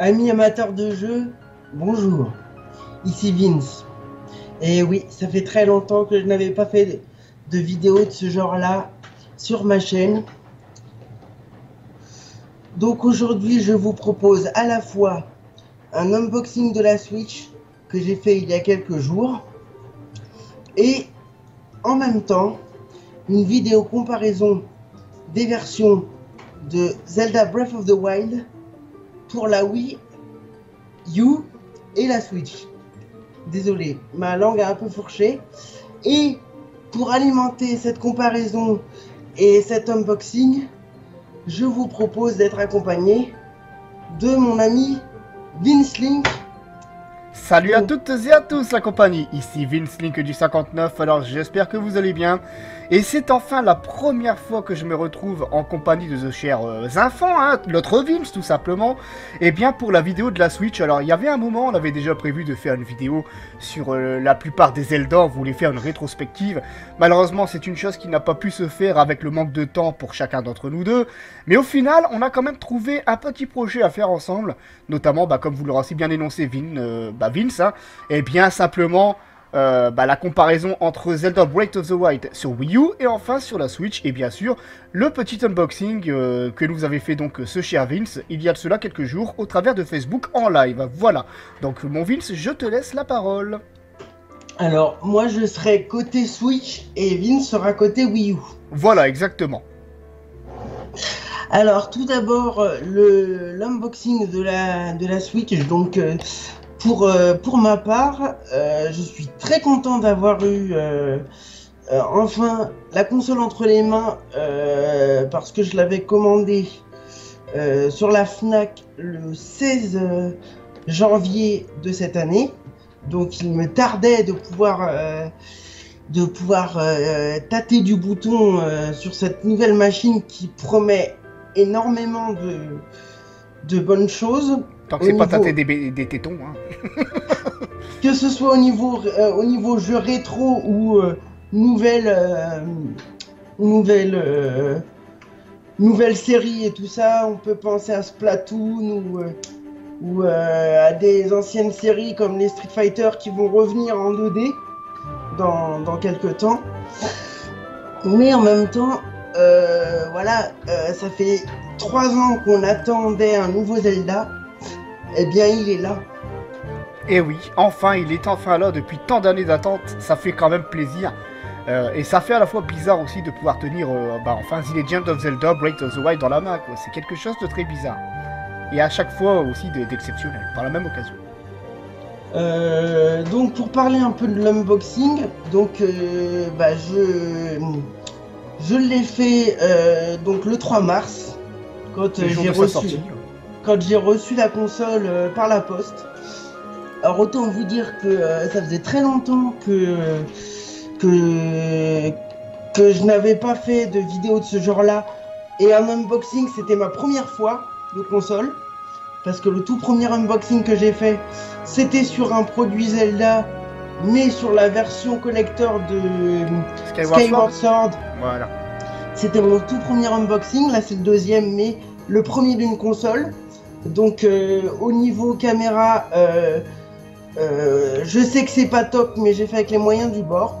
Amis amateurs de jeux, bonjour. Ici Vince. Et oui, ça fait très longtemps que je n'avais pas fait de vidéo de ce genre-là sur ma chaîne. Donc aujourd'hui, je vous propose à la fois un unboxing de la Switch que j'ai fait il y a quelques jours et en même temps une vidéo comparaison des versions de Zelda Breath of the Wild pour la Wii U et la Switch. Désolé, ma langue a un peu fourché. Et pour alimenter cette comparaison et cet unboxing, je vous propose d'être accompagné de mon ami Vince Link Salut à toutes et à tous la compagnie, ici Vince Link du 59, alors j'espère que vous allez bien. Et c'est enfin la première fois que je me retrouve en compagnie de ce chers euh, enfants, hein, notre Vince tout simplement. Et bien pour la vidéo de la Switch, alors il y avait un moment, on avait déjà prévu de faire une vidéo sur euh, la plupart des Zelda, on voulait faire une rétrospective. Malheureusement c'est une chose qui n'a pas pu se faire avec le manque de temps pour chacun d'entre nous deux. Mais au final, on a quand même trouvé un petit projet à faire ensemble, notamment bah, comme vous l'aurez si bien énoncé Vin, euh, bah, Vince, hein, et bien simplement... Euh, bah, la comparaison entre Zelda Breath of the Wild sur Wii U et enfin sur la Switch et bien sûr le petit unboxing euh, que nous avait fait donc ce cher Vince il y a de cela quelques jours au travers de Facebook en live. Voilà. Donc mon Vince, je te laisse la parole. Alors moi je serai côté Switch et Vince sera côté Wii U. Voilà exactement. Alors tout d'abord le l'unboxing de la de la Switch donc euh, pour ma part, euh, je suis très content d'avoir eu euh, enfin la console entre les mains parce que je l'avais commandée sur la FNAC le 16 janvier de cette année. Donc il me tardait de pouvoir, de pouvoir tâter du bouton sur cette nouvelle machine qui promet énormément de, de bonnes choses. Tant que c'est pas tâter des, tétons. Hein. que ce soit au niveau, euh, au niveau jeu rétro ou euh, nouvelle, euh, nouvelle, nouvelle série et tout ça, on peut penser à Splatoon ou, ou à des anciennes séries comme les Street Fighter qui vont revenir en 2D dans, dans quelques temps. Mais en même temps, voilà, ça fait trois ans qu'on attendait un nouveau Zelda eh bien, il est là. Et eh oui, enfin, il est enfin là depuis tant d'années d'attente. Ça fait quand même plaisir. Euh, et ça fait à la fois bizarre aussi de pouvoir tenir, euh, bah, enfin, The Legend of Zelda Breath of the Wild dans la main. C'est quelque chose de très bizarre. Et à chaque fois aussi d'exceptionnel, par la même occasion. Euh, donc pour parler un peu de l'unboxing, donc bah, je je l'ai fait donc le 3 mars quand j'ai reçu quand j'ai reçu la console euh, par la poste. Alors autant vous dire que euh, ça faisait très longtemps que que que je n'avais pas fait de vidéo de ce genre-là et un unboxing c'était ma première fois de console parce que le tout premier unboxing que j'ai fait c'était sur un produit Zelda mais sur la version collector de Skyward, Sword. Voilà. C'était mon tout premier unboxing, là c'est le deuxième mais le premier d'une console. Donc euh, au niveau caméra, euh, euh, je sais que c'est pas top, mais j'ai fait avec les moyens du bord.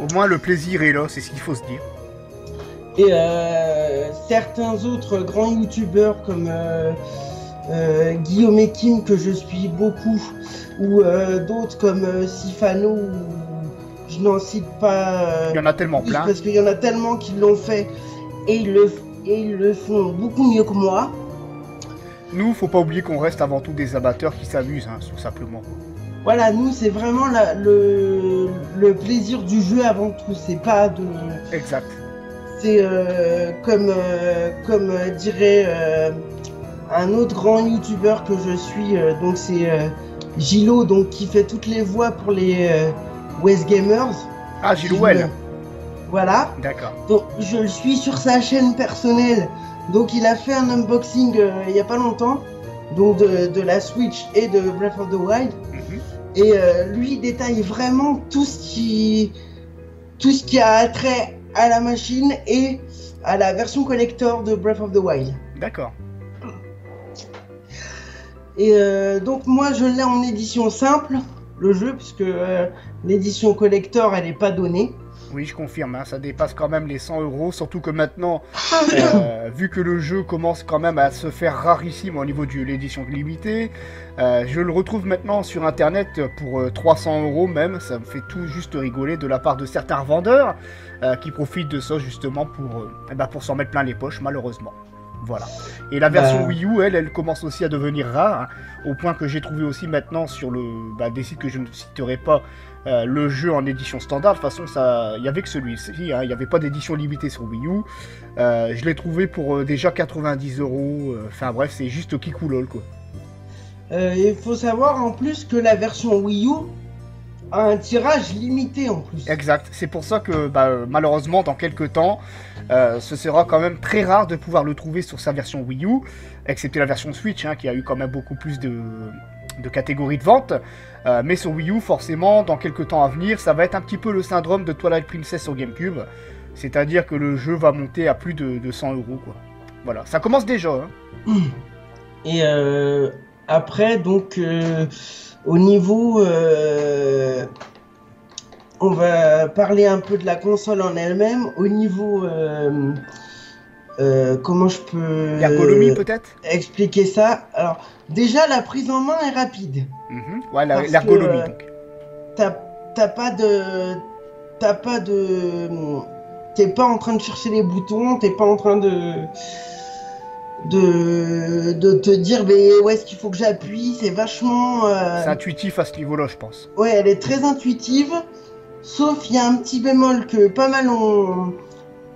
Au moins le plaisir est là, c'est ce qu'il faut se dire. Et certains autres grands youtubeurs comme Guillaume et Kim que je suis beaucoup, ou d'autres comme Sifano, je n'en cite pas. Il y en a tellement plein. Parce qu'il y en a tellement qui l'ont fait et le, et ils le font beaucoup mieux que moi. Nous, faut pas oublier qu'on reste avant tout des amateurs qui s'amusent, hein, tout simplement. Voilà, nous, c'est vraiment le, plaisir du jeu avant tout. C'est pas de. Exact. C'est euh, comme, euh, comme dirait euh, un autre grand youtubeur que je suis, donc c'est Gilo, donc qui fait toutes les voix pour les West Gamers. Ah, Gilo Well. Voilà. D'accord. Donc je le suis sur sa chaîne personnelle donc il a fait un unboxing euh, il n'y a pas longtemps, donc de, la Switch et de Breath of the Wild. Mhm. Et euh, lui détaille vraiment tout ce qui tout ce qui a trait à la machine et à la version collector de Breath of the Wild. D'accord. Et euh, donc moi je l'ai en édition simple, le jeu, puisque l'édition collector elle n'est pas donnée. Oui, je confirme, hein, ça dépasse quand même les 100 euros, surtout que maintenant, euh, vu que le jeu commence quand même à se faire rarissime au niveau de l'édition limitée, euh, je le retrouve maintenant sur internet pour euh, 300 euros même, ça me fait tout juste rigoler de la part de certains vendeurs euh, qui profitent de ça justement pour, euh, eh ben, pour s'en mettre plein les poches, malheureusement. Voilà. Et la version. Wii U, elle, elle commence aussi à devenir rare, hein, au point que j'ai trouvé aussi maintenant sur le, bah, des sites que je ne citerai pas, euh, le jeu en édition standard. De toute façon, ça, il y avait que celui-ci. hein, Il n'y avait pas d'édition limitée sur Wii U. Euh, je l'ai trouvé pour euh, déjà 90 euros. Enfin bref, c'est juste Kikulol quoi. Euh, Il faut savoir en plus que la version Wii U a un tirage limité en plus. Exact. C'est pour ça que bah, malheureusement, dans quelques temps, euh, ce sera quand même très rare de pouvoir le trouver sur sa version Wii U, excepté la version Switch, hein, qui a eu quand même beaucoup plus de, de catégories de vente. Euh, mais sur Wii U, forcément, dans quelques temps à venir, ça va être un petit peu le syndrome de Twilight Princess sur GameCube. C'est-à-dire que le jeu va monter à plus de, de 100 euros. Quoi. Voilà, ça commence déjà. hein. Et euh, après, donc, euh, au niveau. on va parler un peu de la console en elle-même. Au niveau. Euh, comment je peux peut-être? expliquer ça? Alors, déjà, la prise en main est rapide. Mhm. Ouais, l'ergonomie euh, donc. T'as t'as pas de. T'as pas de. T'es pas en train de chercher les boutons, t'es pas en train de. De, de te dire mais où est-ce qu'il faut que j'appuie, c'est vachement. euh, C'est intuitif à ce niveau-là, je pense. Ouais, elle est très intuitive, sauf il y a un petit bémol que pas mal ont,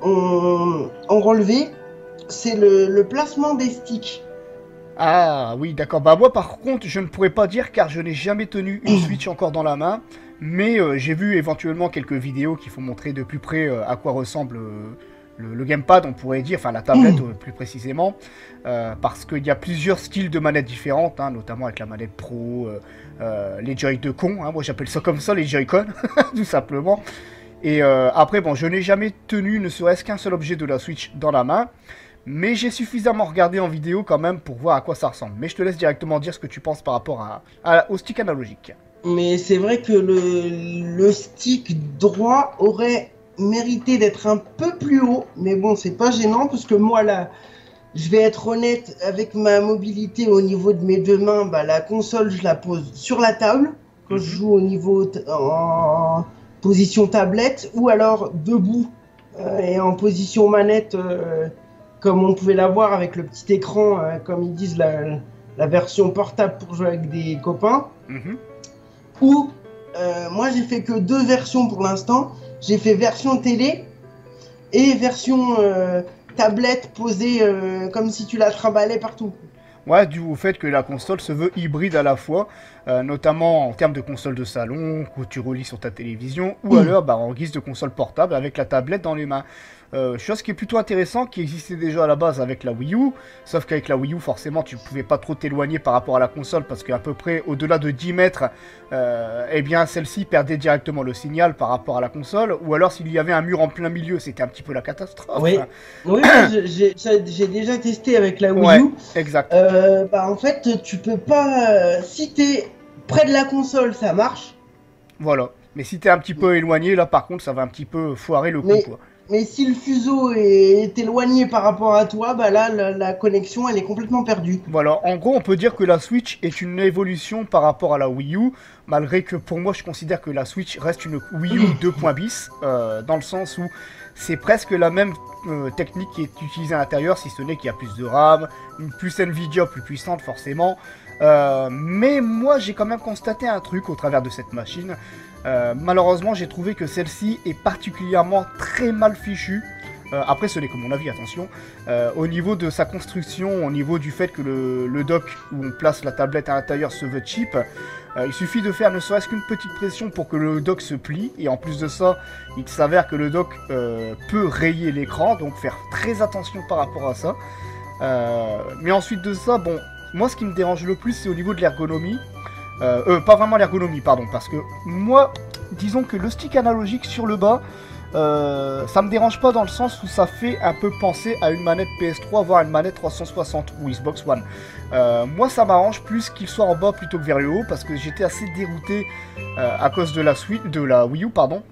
ont, ont relevé, c'est le, le placement des sticks. Ah oui, d'accord. Bah moi par contre, je ne pourrais pas dire car je n'ai jamais tenu une Switch encore dans la main, mais euh, j'ai vu éventuellement quelques vidéos qui font montrer de plus près euh, à quoi ressemble euh, le, le gamepad, on pourrait dire, enfin la tablette euh, plus précisément, euh, parce qu'il y a plusieurs styles de manettes différentes, hein, notamment avec la manette Pro, euh, euh, les Joy de con, hein, moi j'appelle ça comme ça, les Joy-Con, tout simplement. Et euh, après, bon, je n'ai jamais tenu ne serait-ce qu'un seul objet de la Switch dans la main. Mais j'ai suffisamment regardé en vidéo quand même pour voir à quoi ça ressemble. Mais je te laisse directement dire ce que tu penses par rapport à, à- au stick analogique. Mais c'est vrai que le, le stick droit aurait mérité d'être un peu plus haut, mais bon, c'est pas gênant parce que moi là, je vais être honnête avec ma mobilité au niveau de mes deux mains, bah, la console je la pose sur la table quand je joue au niveau en position tablette ou alors debout euh, et en position manette euh, comme on pouvait l'avoir avec le petit écran, euh, comme ils disent la, la version portable pour jouer avec des copains Mhm. ou moi j'ai fait que deux versions pour l'instant. J'ai fait version télé et version tablette posée comme si tu la trimballais partout. Ouais, dû au fait que la console se veut hybride à la fois, euh, notamment en termes de console de salon que tu relis sur ta télévision, ou alors bah, en guise de console portable avec la tablette dans les mains. Euh, chose qui est plutôt intéressant, qui existait déjà à la base avec la Wii U, sauf qu'avec la Wii U, forcément, tu pouvais pas trop t'éloigner par rapport à la console, parce qu'à peu près au-delà de 10 mètres, euh, eh bien celle-ci perdait directement le signal par rapport à la console, ou alors s'il y avait un mur en plein milieu, c'était un petit peu la catastrophe. Oui. Oui, j'ai- déjà testé avec la Wii Ouais. U. Exact. Euh, bah en fait, tu peux pas. euh, si t'es près de la console, ça marche. Voilà. Mais si t'es un petit peu éloigné, là par contre, ça va un petit peu foirer le coup, Mais- quoi. Mais si le fuseau est éloigné par rapport à toi, bah là, la, la connexion, elle est complètement perdue. Voilà, en gros, on peut dire que la Switch est une évolution par rapport à la Wii U, malgré que pour moi, je considère que la Switch reste une Wii U 2. bis, euh, dans le sens où c'est presque la même euh, technique qui est utilisée à l'intérieur, si ce n'est qu'il y a plus de RAM, une puce Nvidia plus puissante forcément. Euh, mais moi, j'ai quand même constaté un truc au travers de cette machine. Euh, malheureusement, j'ai trouvé que celle-ci est particulièrement très mal fichue. Euh, après, ce n'est que mon avis, attention. Euh, au niveau de sa construction, au niveau du fait que le, dock où on place la tablette à l'intérieur se veut cheap, il suffit de faire ne serait-ce qu'une petite pression pour que le dock se plie. Et en plus de ça, il s'avère que le dock peut rayer l'écran, donc faire très attention par rapport à ça. Mais ensuite de ça, bon, moi ce qui me dérange le plus, c'est au niveau de l'ergonomie. Euh, euh, pas vraiment l'ergonomie, pardon, parce que moi, disons que le stick analogique sur le bas, Euh, ça me dérange pas dans le sens où ça fait un peu penser à une manette PS3, voire une manette 360 ou Xbox One. Euh, moi, ça m'arrange plus qu'il soit en bas plutôt que vers le haut, parce que j'étais assez dérouté à cause de la, suite, de la Wii U, pardon,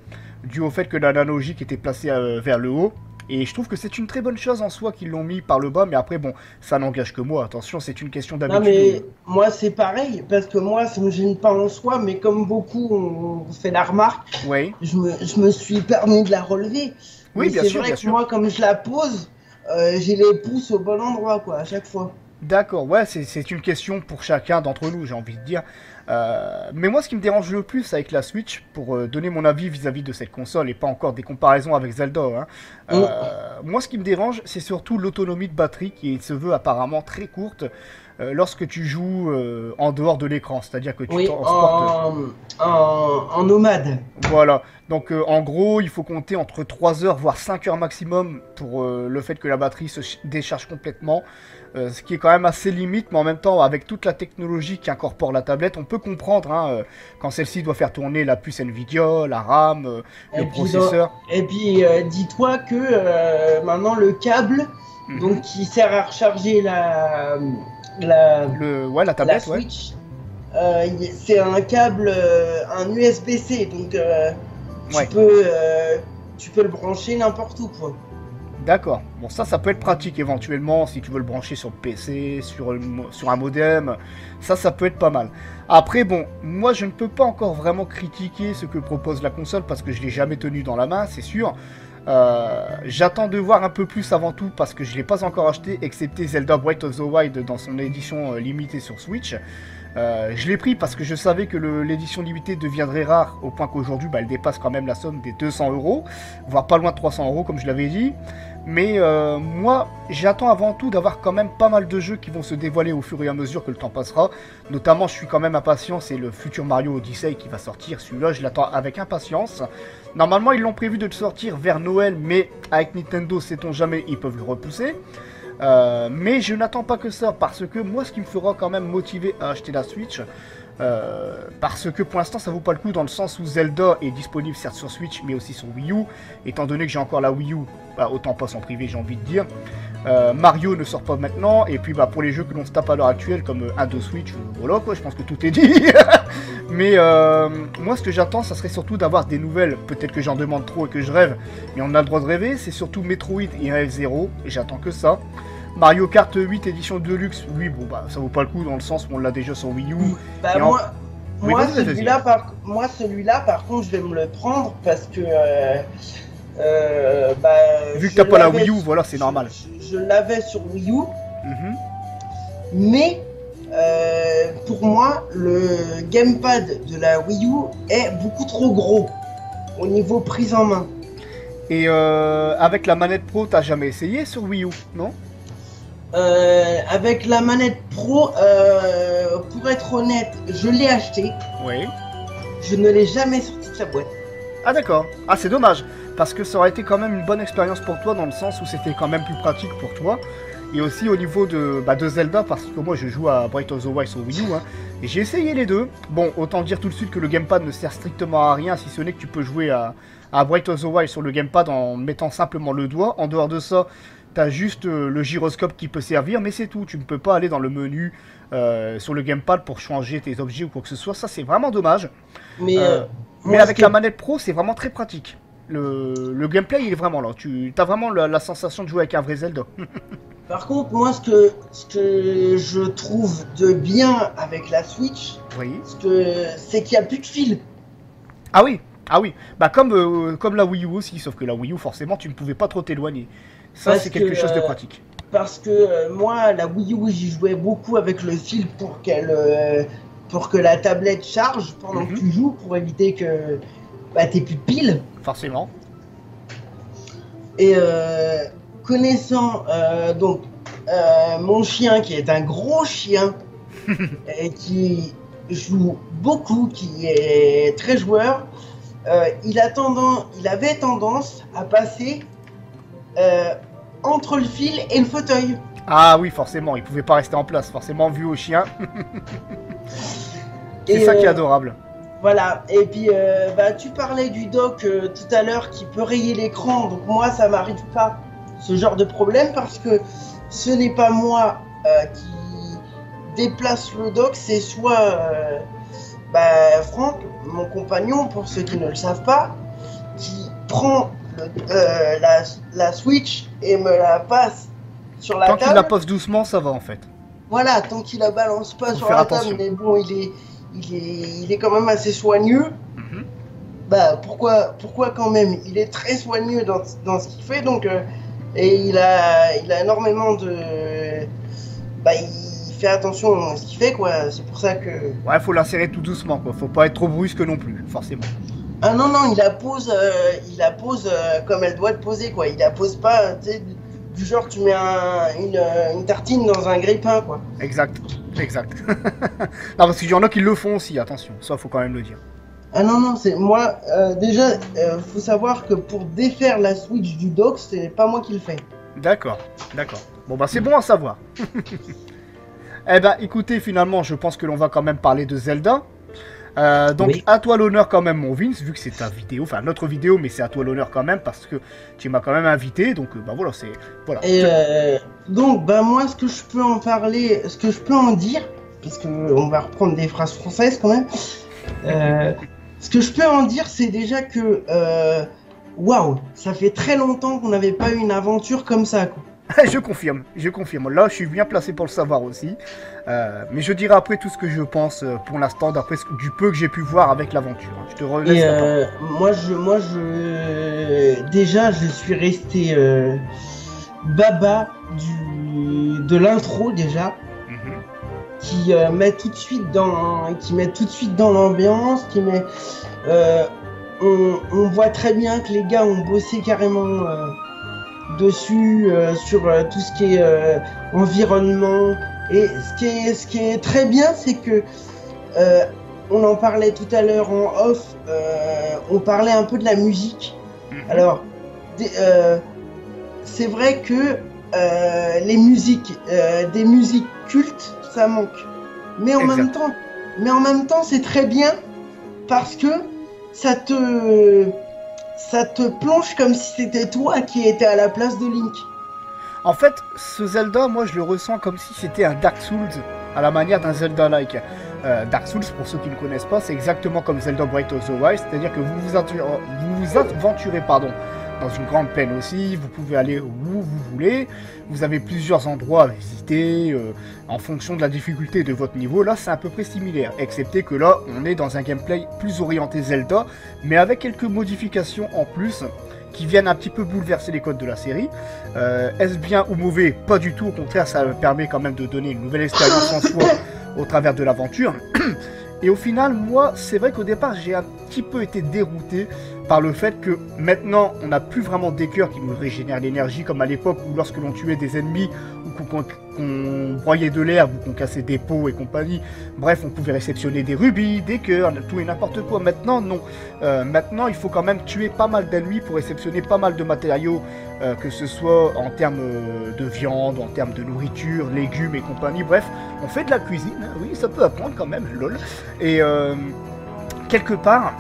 dû au fait que l'analogique était placée vers le haut. Et je trouve que c'est une très bonne chose en soi qu'ils l'ont mis par le bas, mais après, bon, ça n'engage que moi. Attention, c'est une question d'habitude. Non, mais moi, c'est pareil, parce que moi, ça me gêne pas en soi, mais comme beaucoup ont fait la remarque, oui. je, me, je me suis permis de la relever. Oui, bien sûr. C'est vrai que moi, comme je la pose, euh, j'ai les pouces au bon endroit, quoi, à chaque fois. D'accord, ouais, c'est une question pour chacun d'entre nous, j'ai envie de dire. Euh, mais moi, ce qui me dérange le plus avec la Switch, pour euh, donner mon avis vis-à-vis de cette console et pas encore des comparaisons avec Zelda, hein, euh, moi, ce qui me dérange, c'est surtout l'autonomie de batterie qui se veut apparemment très courte lorsque tu joues en dehors de l'écran, c'est-à-dire que tu oui, en, en, nomade. Voilà, donc en gros, il faut compter entre 3 heures voire 5 heures maximum pour le fait que la batterie se décharge complètement. Euh, ce qui est quand même assez limite, mais en même temps, avec toute la technologie qui incorpore la tablette, on peut comprendre hein, euh, quand celle-ci doit faire tourner la puce Nvidia, la RAM, euh, le processeur. Et puis, dis-toi que maintenant le câble, mhm. donc qui sert à recharger la, la, le, ouais, la tablette, Switch, c'est un câble, un USB-C, donc tu peux, tu peux le brancher n'importe où, quoi. D'accord. Bon, ça, ça peut être pratique éventuellement si tu veux le brancher sur le PC, sur, un modem. Ça, ça peut être pas mal. Après, bon, moi, je ne peux pas encore vraiment critiquer ce que propose la console parce que je l'ai jamais tenu dans la main, c'est sûr. Euh, j'attends de voir un peu plus avant tout parce que je ne l'ai pas encore acheté, excepté Zelda Breath of the Wild dans son édition euh, limitée sur Switch. Euh, je l'ai pris parce que je savais que l'édition limitée deviendrait rare au point qu'aujourd'hui bah, elle dépasse quand même la somme des 200 euros, voire pas loin de 300 euros comme je l'avais dit. Mais euh, moi, j'attends avant tout d'avoir quand même pas mal de jeux qui vont se dévoiler au fur et à mesure que le temps passera. Notamment, je suis quand même impatient, c'est le futur Mario Odyssey qui va sortir. Celui-là, je l'attends avec impatience. Normalement, ils l'ont prévu de le sortir vers Noël, mais avec Nintendo, sait-on jamais, ils peuvent le repousser. Euh, mais je n'attends pas que ça, parce que moi, ce qui me fera quand même motiver à acheter la Switch, euh, parce que pour l'instant ça vaut pas le coup dans le sens où Zelda est disponible certes sur Switch mais aussi sur Wii U. Étant donné que j'ai encore la Wii U, bah, autant pas en privé j'ai envie de dire. Euh, Mario ne sort pas maintenant et puis bah pour les jeux que l'on se tape à l'heure actuelle comme un de Switch, voilà quoi, je pense que tout est dit. mais euh, moi ce que j'attends ça serait surtout d'avoir des nouvelles, peut-être que j'en demande trop et que je rêve, mais on a le droit de rêver, c'est surtout Metroid et F0 et j'attends que ça. Mario Kart 8 édition Deluxe, lui, bon bah ça vaut pas le coup dans le sens où on l'a déjà sur Wii U. Bah, moi, moi celui-là, par... moi celui-là, par contre, je vais me le prendre parce que. Euh, euh, bah, Vu que t'as pas la Wii U, voilà, c'est normal. Je, l'avais sur Wii U, mhm. mais euh, pour moi, le gamepad de la Wii U est beaucoup trop gros au niveau prise en main. Et avec la manette Pro, t'as jamais essayé sur Wii U, non? Euh, avec la manette Pro, euh, pour être honnête, je l'ai acheté. Oui. Je ne l'ai jamais sorti de sa boîte. Ah d'accord. Ah c'est dommage. Parce que ça aurait été quand même une bonne expérience pour toi dans le sens où c'était quand même plus pratique pour toi. Et aussi au niveau de, bah, de Zelda, parce que moi je joue à Breath of the Wild sur Wii U. Hein, et j'ai essayé les deux. Bon, autant dire tout de suite que le gamepad ne sert strictement à rien, si ce n'est que tu peux jouer à, à Breath of the Wild sur le gamepad en mettant simplement le doigt. En dehors de ça, T'as juste euh, le gyroscope qui peut servir, mais c'est tout. Tu ne peux pas aller dans le menu euh, sur le gamepad pour changer tes objets ou quoi que ce soit. Ça, c'est vraiment dommage. Mais, euh, mais avec la manette pro, c'est vraiment très pratique. Le, gameplay, il est vraiment là. Tu as vraiment la, sensation de jouer avec un vrai Zelda. Par contre, moi, ce que, ce que je trouve de bien avec la Switch, c'est qu'il n'y a plus de fil. Ah oui, ah oui. Bah comme, comme la Wii U aussi, sauf que la Wii U, forcément, tu ne pouvais pas trop t'éloigner. Ça, c'est quelque chose de euh, pratique. Parce que euh, moi, la Wii U, j'y jouais beaucoup avec le fil pour qu'elle, euh, pour que la tablette charge pendant que mhm. tu joues, pour éviter que bah, t'aies plus de piles. Forcément. Et connaissant donc mon chien, qui est un gros chien et qui joue beaucoup, qui est très joueur, il a tendance, il avait tendance à passer entre le fil et le fauteuil. Ah oui, forcément, il pouvait pas rester en place, forcément vu au chien. c'est ça qui est euh, adorable. Voilà, et puis euh, bah, tu parlais du dock euh, tout à l'heure qui peut rayer l'écran, donc moi ça m'arrive pas ce genre de problème parce que ce n'est pas moi euh, qui déplace le dock, c'est soit bah, Franck, mon compagnon, pour ceux qui ne le savent pas, qui prend euh, la, la Switch et me la passe sur la Tant qu'il table. la pose doucement, ça va en fait. Voilà, tant qu'il la balance pas Faut sur la attention. table, mais bon, il est, il est, il est quand même assez soigneux. Mhm. Bah pourquoi, pourquoi quand même? Il est très soigneux dans, dans ce qu'il fait, donc euh, et il a, il a énormément de, bah il fait attention à ce qu'il fait quoi. C'est pour ça que Ouais, faut l'insérer tout doucement, quoi. Faut pas être trop brusque non plus, forcément. Ah non non, il la pose, euh, il la pose euh, comme elle doit être posée quoi. Il la pose pas, tu sais, du genre tu mets un- une, euh, une tartine dans un grille-pain quoi. Exact, exact. non, parce qu'il y en a qui le font aussi, attention. Ça, faut quand même le dire. Ah non, non, c'est moi. euh, déjà, faut savoir que pour défaire la Switch du dock, c'est pas moi qui le fais. D'accord, d'accord. Bon, bah, c'est bon à savoir. eh ben, écoutez, finalement, je pense que l'on va quand même parler de Zelda. Euh, donc, Oui. à toi l'honneur quand même, mon Vince, vu que c'est ta vidéo, enfin notre vidéo, mais c'est à toi l'honneur quand même parce que tu m'as quand même invité. Donc, euh, bah voilà, c'est voilà. Et euh, donc, bah moi, ce que je peux en parler, ce que je peux en dire, parce que on va reprendre des phrases françaises quand même. euh, ce que je peux en dire, c'est déjà que waouh, ça fait très longtemps qu'on n'avait pas eu une aventure comme ça. Quoi. je confirme, je confirme. Là, je suis bien placé pour le savoir aussi. Euh, mais je dirai après tout ce que je pense euh, pour l'instant, d'après du peu que j'ai pu voir avec l'aventure. hein. Je te relaisse Et euh, moi, je, moi, je, déjà, je suis resté euh, baba du, de l'intro déjà. Mhm. qui met tout de suite dans qui met tout de suite dans l'ambiance qui met on, on voit très bien que les gars ont bossé carrément dessus sur tout ce qui est environnement et ce qui est ce qui est très bien c'est que euh, on en parlait tout à l'heure en off euh, on parlait un peu de la musique Mhm. alors, euh, c'est vrai que les musiques, des musiques cultes, ça manque. Mais en Exact. même temps, mais en même temps, c'est très bien parce que ça te, ça te plonge comme si c'était toi qui étais à la place de Link. En fait, ce Zelda, moi, je le ressens comme si c'était un Dark Souls à la manière d'un Zelda-like. Euh, Dark Souls, pour ceux qui ne connaissent pas, c'est exactement comme Zelda Breath of the Wild, c'est-à-dire que vous vous, vous aventurez pardon, dans une grande plaine aussi, vous pouvez aller où vous voulez, vous avez plusieurs endroits à visiter, euh, en fonction de la difficulté de votre niveau, là c'est à peu près similaire, excepté que là on est dans un gameplay plus orienté Zelda, mais avec quelques modifications en plus qui viennent un petit peu bouleverser les codes de la série. Euh, Est-ce bien ou mauvais? Pas du tout, au contraire ça permet quand même de donner une nouvelle expérience en soi au travers de l'aventure. Et au final, moi, c'est vrai qu'au départ, j'ai un petit peu été dérouté par le fait que maintenant, on n'a plus vraiment des cœurs qui nous régénèrent l'énergie comme à l'époque où lorsque l'on tuait des ennemis ou qu'on broyait de l'herbe ou qu'on cassait des pots et compagnie, bref, on pouvait réceptionner des rubis, des cœurs, tout et n'importe quoi. Maintenant, non. Euh, maintenant, il faut quand même tuer pas mal d'ennemis pour réceptionner pas mal de matériaux, euh, que ce soit en termes euh, de viande, en termes de nourriture, légumes et compagnie. Bref, on fait de la cuisine, oui, ça peut apprendre quand même, lol. Et quelque part,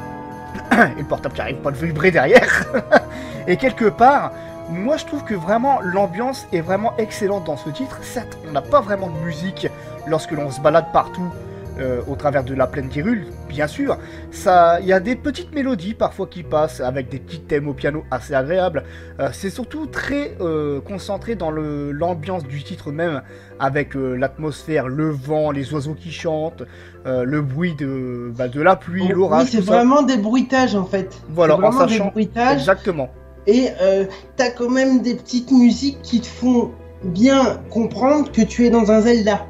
et le portable qui arrive pas de vibrer derrière, et quelque part, moi je trouve que vraiment l'ambiance est vraiment excellente dans ce titre. Certes, on n'a pas vraiment de musique lorsque l'on se balade partout euh, au travers de la plaine d'Hyrule, bien sûr. Ça, il y a des petites mélodies parfois qui passent avec des petits thèmes au piano assez agréables. Euh, c'est surtout très euh, concentré dans l'ambiance du titre même, avec l'atmosphère, le vent, les oiseaux qui chantent, le bruit de, bah, de la pluie, oui, l'orage. c'est tout ça. vraiment des bruitages en fait. Voilà, C'est en vraiment des sachant- bruitages. Exactement. Et t'as quand même des petites musiques qui te font bien comprendre que tu es dans un Zelda.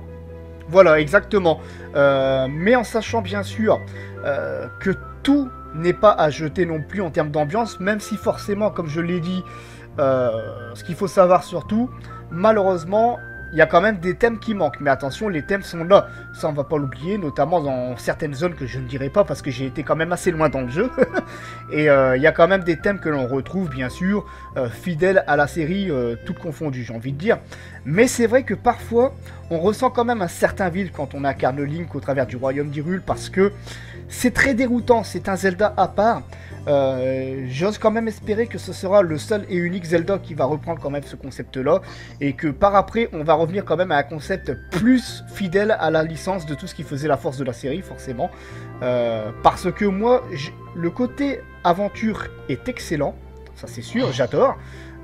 Voilà, exactement. Euh, mais en sachant bien sûr euh, que tout n'est pas à jeter non plus en termes d'ambiance, même si forcément, comme je l'ai dit, euh, ce qu'il faut savoir surtout, malheureusement, il y a quand même des thèmes qui manquent. Mais attention, les thèmes sont là. Ça, on va pas l'oublier, notamment dans certaines zones que je ne dirai pas parce que j'ai été quand même assez loin dans le jeu. Et euh, il y a quand même des thèmes que l'on retrouve, bien sûr, euh, fidèles à la série, euh, confondues, j'ai envie de dire. Mais c'est vrai que parfois, on ressent quand même un certain vide quand on incarne Link au travers du royaume d'Hyrule parce que c'est très déroutant, c'est un Zelda à part. Euh, j'ose quand même espérer que ce sera le seul et unique Zelda qui va reprendre quand même ce concept-là, et que par après, on va revenir quand même à un concept plus fidèle à la licence de tout ce qui faisait la force de la série, forcément. Euh, parce que moi, le côté aventure est excellent, ça c'est sûr, j'adore.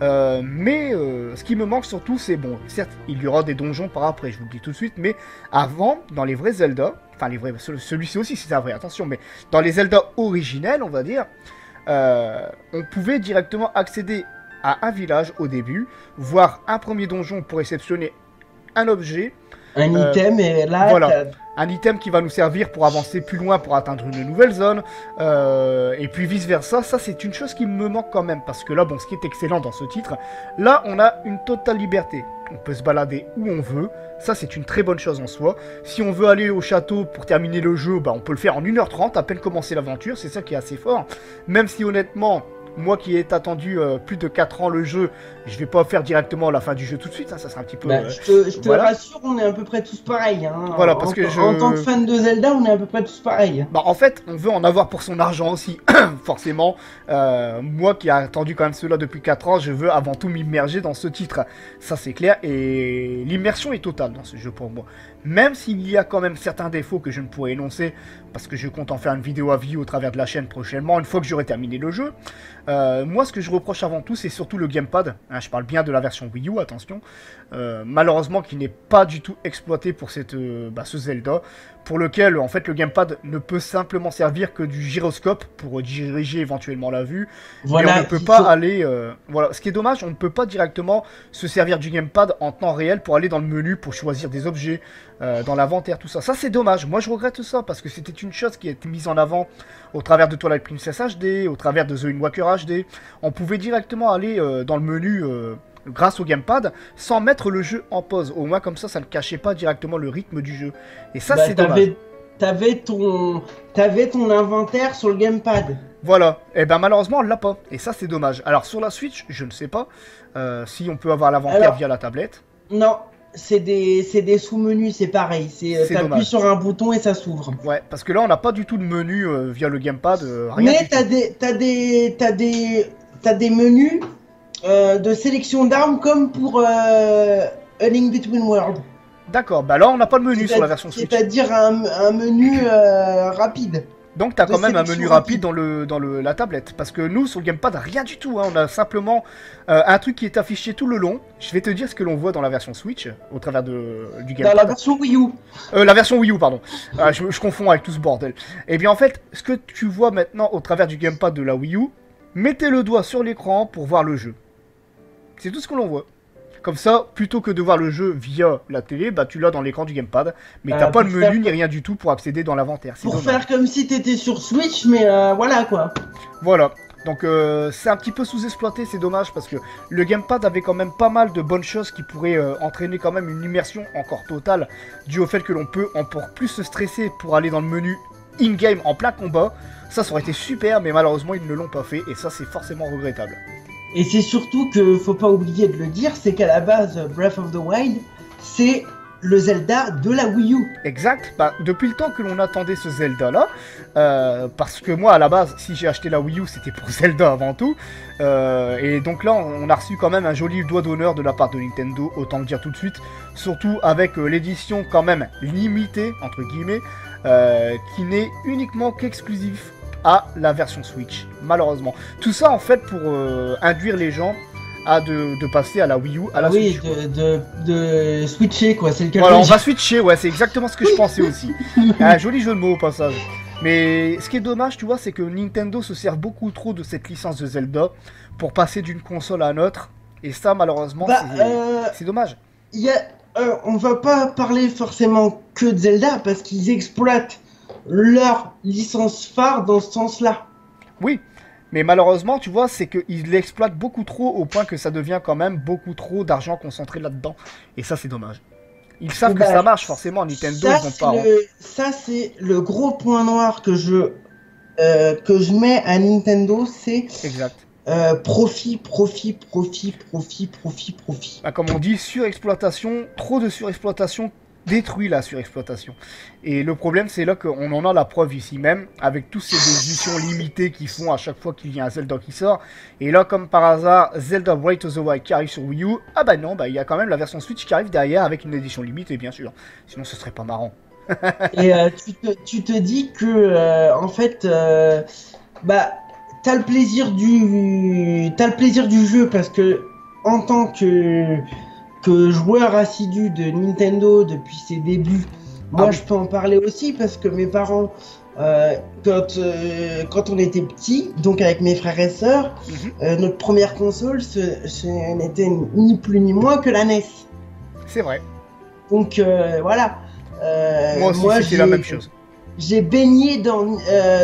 Euh, mais ce qui me manque surtout, c'est bon, certes, il y aura des donjons par après, je vous le dis tout de suite, mais avant, dans les vrais Zelda, enfin les vrais, celui-ci aussi c'est un vrai, attention, mais dans les Zelda originels, on va dire, euh, on pouvait directement accéder à un village au début, voir un premier donjon pour réceptionner un objet. Un euh, item, et là, voilà, un item qui va nous servir pour avancer plus loin, pour atteindre une nouvelle zone, euh, et puis vice versa. Ça, c'est une chose qui me manque quand même, parce que là, bon, ce qui est excellent dans ce titre, là, on a une totale liberté. On peut se balader où on veut, ça, c'est une très bonne chose en soi. Si on veut aller au château pour terminer le jeu, bah, on peut le faire en 1h30, à peine commencer l'aventure, c'est ça qui est assez fort. Même si honnêtement, moi qui ai attendu euh, plus de 4 ans le jeu, je vais pas faire directement la fin du jeu tout de suite, hein, ça sera un petit peu. Bah, euh, je te, rassure, on est à peu près tous pareils. Hein. Voilà, parce que en tant que fan de Zelda, on est à peu près tous pareils. Bah, en fait, on veut en avoir pour son argent aussi, forcément. Euh, moi qui ai attendu quand même cela depuis 4 ans, je veux avant tout m'immerger dans ce titre. Ça, c'est clair. Et l'immersion est totale dans ce jeu pour moi. Même s'il y a quand même certains défauts que je ne pourrais énoncer, parce que je compte en faire une vidéo à vie au travers de la chaîne prochainement, une fois que j'aurai terminé le jeu. Euh, moi, ce que je reproche avant tout, c'est surtout le gamepad. Hein, je parle bien de la version Wii U, attention. Euh, malheureusement, qui n'est pas du tout exploité pour cette, euh, bah, ce Zelda, pour lequel, en fait, le gamepad ne peut simplement servir que du gyroscope pour diriger éventuellement la vue. Voilà, on ne peut pas aller... voilà, ce qui est dommage, on ne peut pas directement se servir du gamepad en temps réel pour aller dans le menu, pour choisir des objets, dans l'inventaire, tout ça. Ça, c'est dommage. Moi, je regrette ça, parce que c'était une chose qui a été mise en avant au travers de Twilight Princess HD, au travers de The Wind Walker HD. On pouvait directement aller euh, dans le menu euh, grâce au gamepad sans mettre le jeu en pause. Au moins comme ça, ça ne cachait pas directement le rythme du jeu. Et ça, bah, c'est dommage. T'avais ton, avais ton inventaire sur le gamepad. Voilà. Et eh ben malheureusement, on l'a pas. Et ça, c'est dommage. Alors sur la Switch, je ne sais pas euh, si on peut avoir l'inventaire via la tablette. Non, c'est des, des sous-menus, c'est pareil. C'est euh, t'appuies sur un bouton et ça s'ouvre. Ouais, parce que là on n'a pas du tout de menu euh, via le gamepad. Euh, Mais t'as des, as des, t'as des, as des menus de sélection d'armes comme pour A Link Between Worlds. D'accord, bah là on n'a pas de menu sur la version Switch. C'est-à-dire un, un, menu rapide. Donc tu as quand même un menu rapide dans, le, dans le, la tablette. Parce que nous, sur le gamepad, rien du tout. Hein. On a simplement euh, un truc qui est affiché tout le long. Je vais te dire ce que l'on voit dans la version Switch, au travers de, du gamepad. Dans la version Wii U. Euh, la version Wii U, pardon. Ah, je, je, confonds avec tout ce bordel. Et eh bien en fait, ce que tu vois maintenant au travers du gamepad de la Wii U, mettez le doigt sur l'écran pour voir le jeu. C'est tout ce que l'on voit. Comme ça, plutôt que de voir le jeu via la télé, bah tu l'as dans l'écran du gamepad, mais t'as euh, pas de menu ni rien du tout pour accéder dans l'inventaire. Pour faire comme si t'étais sur Switch, mais euh, voilà quoi. Voilà. Donc euh, c'est un petit peu sous-exploité, c'est dommage parce que le gamepad avait quand même pas mal de bonnes choses qui pourraient entraîner quand même une immersion encore totale, dû au fait que l'on peut encore plus se stresser pour aller dans le menu in-game en plein combat. Ça, ça aurait été super, mais malheureusement ils ne l'ont pas fait et ça c'est forcément regrettable. Et c'est surtout que faut pas oublier de le dire, c'est qu'à la base, Breath of the Wild, c'est le Zelda de la Wii U. Exact. Bah, depuis le temps que l'on attendait ce Zelda-là, euh, parce que moi, à la base, si j'ai acheté la Wii U, c'était pour Zelda avant tout. Euh, et donc là, on a reçu quand même un joli doigt d'honneur de la part de Nintendo, autant le dire tout de suite. Surtout avec euh, l'édition quand même limitée, entre guillemets, qui n'est uniquement qu'exclusif à la version Switch, malheureusement. Tout ça en fait pour euh, induire les gens à de, passer à la Wii U, à la oui, De, de, switcher quoi, c'est le cas. Voilà, on va switcher, ouais, c'est exactement ce que je pensais aussi. Un joli jeu de mots au passage. Mais ce qui est dommage, tu vois, c'est que Nintendo se sert beaucoup trop de cette licence de Zelda pour passer d'une console à une autre. Et ça, malheureusement, bah, c'est euh, dommage. Y a, euh, on va pas parler forcément que de Zelda parce qu'ils exploitent leur licence phare dans ce sens-là. Oui, mais malheureusement, tu vois, c'est qu'ils l'exploitent beaucoup trop au point que ça devient quand même beaucoup trop d'argent concentré là-dedans. Et ça, c'est dommage. Ils savent que ça marche forcément, Nintendo, ça, ils pas. Ça, c'est le gros point noir que je, euh, que je mets à Nintendo, c'est. Exact. Euh, profit, profit, profit, profit, profit, profit. Bah, comme on dit, surexploitation, trop de surexploitation détruit la surexploitation. Et le problème, c'est là qu'on en a la preuve ici même, avec tous ces éditions limitées qu'ils font à chaque fois qu'il y a un Zelda qui sort. Et là, comme par hasard, Zelda Breath of the Wild qui arrive sur Wii U, ah bah non, bah il y a quand même la version Switch qui arrive derrière avec une édition limitée, bien sûr. Sinon, ce serait pas marrant. et euh, tu, te, dis que, euh, en fait, euh, bah, t'as le plaisir du, t'as le plaisir du jeu parce que en tant que que joueur assidu de Nintendo depuis ses débuts, moi ah je peux en parler aussi parce que mes parents, euh, quand, euh, quand on était petits, donc avec mes frères et sœurs, mhm. euh, notre première console, ce, n'était ni plus ni moins que la NES. C'est vrai. Donc voilà. moi aussi, c'est la même chose. J'ai baigné dans,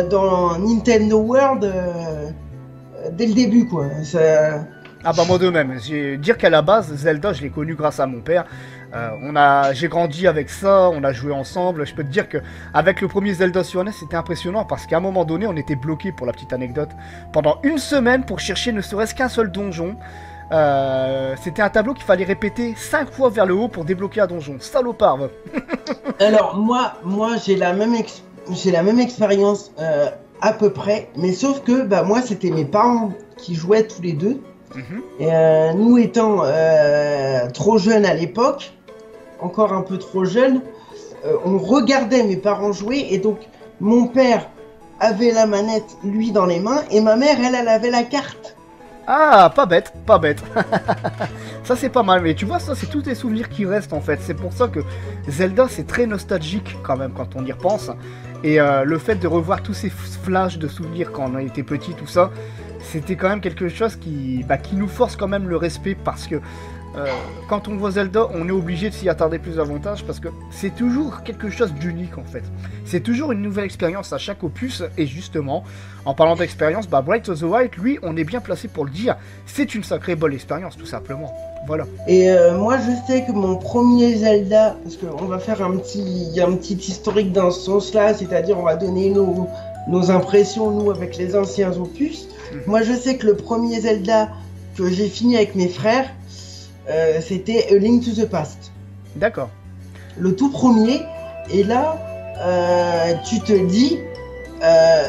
dans Nintendo World dès le début, quoi. Ça ah bah moi de même. Dire qu'à la base, Zelda, je l'ai connu grâce à mon père. Euh, on a, j'ai grandi avec ça, on a joué ensemble. Je peux te dire que avec le premier Zelda sur NES, c'était impressionnant parce qu'à un moment donné, on était bloqué pour la petite anecdote pendant une semaine pour chercher ne serait-ce qu'un seul donjon. Euh, c'était un tableau qu'il fallait répéter 5 fois vers le haut pour débloquer un donjon. Salopard. Alors moi, moi j'ai la même j'ai même expérience euh, à peu près, mais sauf que bah moi c'était mes parents qui jouaient tous les deux. Et euh, nous étant euh, trop jeunes à l'époque, encore un peu trop jeunes, euh, on regardait mes parents jouer et donc mon père avait la manette lui dans les mains et ma mère elle avait la carte. Ah, pas bête, pas bête. ça c'est pas mal, mais tu vois, ça c'est tous les souvenirs qui restent en fait. C'est pour ça que Zelda c'est très nostalgique quand même quand on y repense. Et le fait de revoir tous ces flashs de souvenirs quand on été petit, tout ça, c'était quand même quelque chose qui, bah, qui nous force quand même le respect parce que euh, quand on voit Zelda, on est obligé de s'y attarder plus davantage parce que c'est toujours quelque chose d'unique en fait. C'est toujours une nouvelle expérience à chaque opus et justement, en parlant d'expérience, bah Bright of the Wild, lui, on est bien placé pour le dire, c'est une sacrée bonne expérience tout simplement. Voilà. Et euh, moi je sais que mon premier Zelda, parce qu'on va faire un petit, un petit historique dans ce sens-là, c'est-à-dire on va donner nos, nos impressions nous avec les anciens opus. Moi, je sais que le premier Zelda que j'ai fini avec mes frères, euh, c'était A Link to the Past. D'accord. Le tout premier. Et là, euh, tu te dis, euh,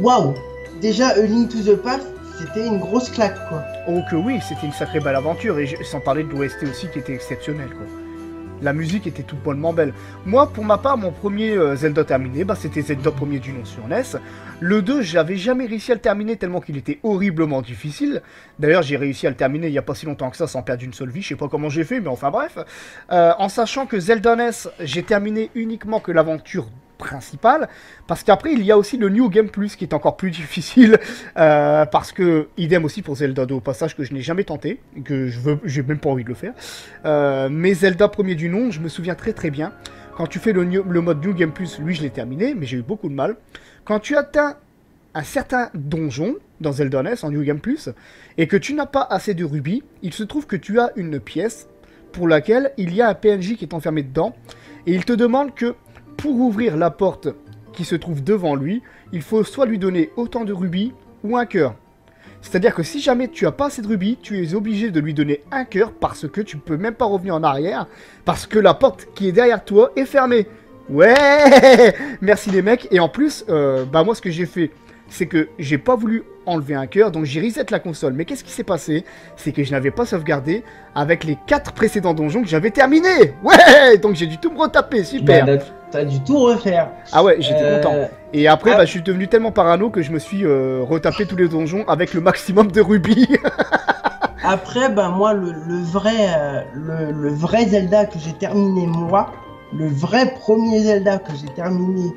waouh, déjà A Link to the Past, c'était une grosse claque, quoi. Oh que oui, c'était une sacrée belle aventure. Et sans parler de l'OST aussi qui était exceptionnel, quoi la musique était tout bonnement belle. Moi, pour ma part, mon premier euh, Zelda terminé, bah, c'était Zelda premier du nom sur NES. Le 2, j'avais jamais réussi à le terminer tellement qu'il était horriblement difficile. D'ailleurs, j'ai réussi à le terminer il y a pas si longtemps que ça sans perdre une seule vie. Je sais pas comment j'ai fait, mais enfin bref. Euh, en sachant que Zelda NES, j'ai terminé uniquement que l'aventure principal, parce qu'après il y a aussi le New Game Plus qui est encore plus difficile, euh, parce que idem aussi pour Zelda 2 au passage que je n'ai jamais tenté, que je veux, j'ai même pas envie de le faire. Euh, mais Zelda premier du nom, je me souviens très très bien. Quand tu fais le, le mode New Game Plus, lui je l'ai terminé, mais j'ai eu beaucoup de mal. Quand tu atteins un certain donjon dans Zelda NES en New Game Plus et que tu n'as pas assez de rubis, il se trouve que tu as une pièce pour laquelle il y a un PNJ qui est enfermé dedans et il te demande que pour ouvrir la porte qui se trouve devant lui, il faut soit lui donner autant de rubis ou un cœur. C'est-à-dire que si jamais tu as pas assez de rubis, tu es obligé de lui donner un cœur parce que tu peux même pas revenir en arrière parce que la porte qui est derrière toi est fermée. Ouais Merci les mecs. Et en plus, euh, bah moi ce que j'ai fait, c'est que j'ai pas voulu enlever un cœur, donc j'ai reset la console. Mais qu'est-ce qui s'est passé? C'est que je n'avais pas sauvegardé avec les 4 précédents donjons que j'avais terminés Ouais Donc j'ai dû tout me retaper, super T'as dû tout refaire Ah ouais, j'étais euh, content. Et après, ah. bah, je suis devenu tellement parano que je me suis euh, retapé tous les donjons avec le maximum de rubis. après, bah moi, le, vrai, euh, le, vrai Zelda que j'ai terminé moi, le vrai premier Zelda que j'ai terminé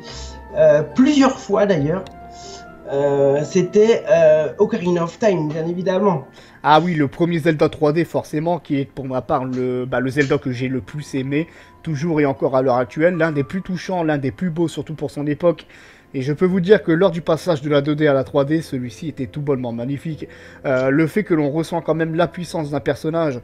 plusieurs fois d'ailleurs, euh, c'était euh, Ocarina of Time, bien évidemment. Ah oui, le premier Zelda 3D, forcément, qui est pour ma part le, bah, le Zelda que j'ai le plus aimé, toujours et encore à l'heure actuelle, l'un des plus touchants, l'un des plus beaux, surtout pour son époque. Et je peux vous dire que lors du passage de la 2D à la 3D, celui-ci était tout bonnement magnifique. Euh, le fait que l'on ressent quand même la puissance d'un personnage